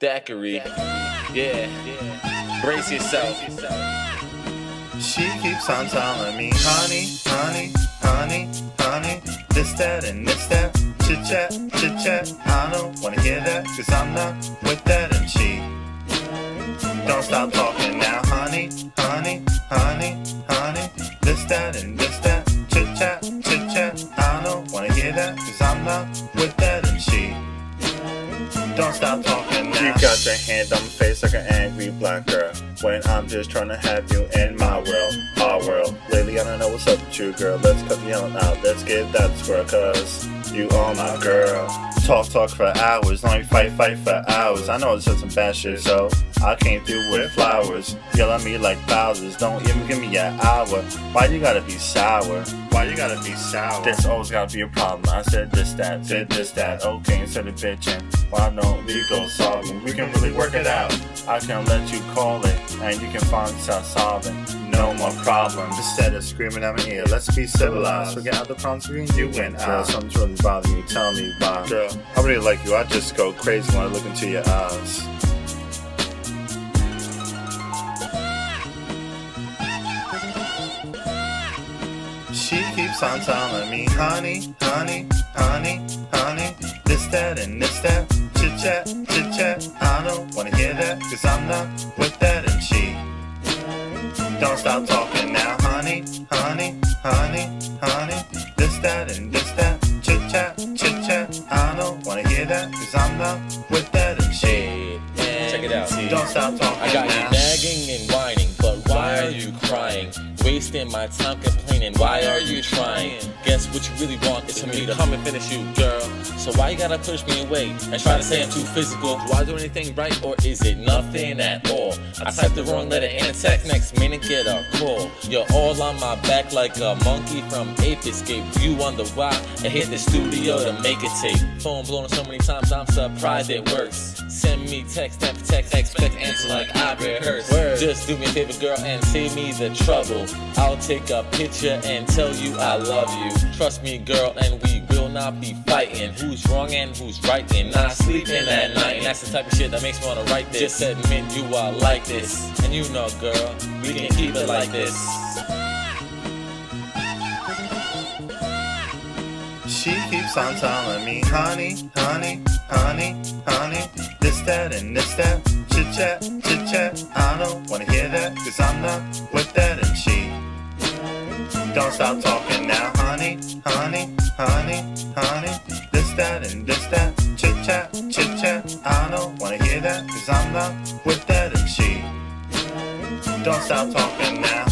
Thackeray. Yeah. Brace yourself. She keeps on telling me, honey, honey, honey, honey, this, that, and this, that, chit chat, chit chat. I don't wanna hear that, cause I'm not with that, and she don't stop talking now, honey, honey, honey, honey, don't stop talking now. You got your hand on my face like an angry black girl. When I'm just trying to have you in my world, our world. Lately, I don't know what's up with you, girl. Let's cut the yelling out. Let's get that square, cause you are my girl. Talk, talk for hours. Let me fight, fight for hours. I know it's said some bad shit, so I came through with flowers. Yell at me like thousands. Don't even give me an hour. Why you gotta be sour? Why you gotta be sour? There's always gotta be a problem. I said this, that, said this, that. Okay, instead of bitching, why don't we go solving? We can really work it out. I can let you call it, and you can find yourself solving. No more problems. Instead of screaming at my ear, let's be civilized. Forget out the problems between you and I. Girl, something's really bothering you. Tell me why. Girl, I really like you. I just go crazy when I look into your eyes. She keeps on telling me, honey, honey, honey, honey, this, that, and this, that, chit chat, chit chat. I don't wanna hear that, cause I'm not with that, and she don't stop talking now, honey, honey, honey, honey, this, that, and this, that, don't stop talking I got now. you nagging and whining, but why are you crying? Wasting my time complaining, why are you trying? Guess what you really want is for me to come and finish you, girl. So why you gotta push me away and try to say I'm too physical? Do I do anything right or is it nothing at all? I typed the wrong letter and a text, next minute get a call. You're all on my back like a monkey from Ape Escape. You wonder why I hit the studio to make a tape. Phone blown so many times, I'm surprised it works. Send me text after text, expect answer like I rehearsed. Just do me a favor, girl, and save me the trouble. I'll take a picture and tell you I love you. Trust me, girl, and we will not be fighting. Who's wrong and who's right, and not sleeping at night. And that's the type of shit that makes me wanna write this. Just admit you are like this, and you know, girl, we can keep it like this. She keeps on telling me, honey, honey, honey, honey, this, that, and this, that, chit chat, chit chat. I don't wanna hear that, cause I'm not with that, and she don't stop talking now, honey, honey, honey, honey, this, that, and this, that, chit chat, chit chat. I don't wanna hear that, cause I'm not with that, and she don't stop talking now.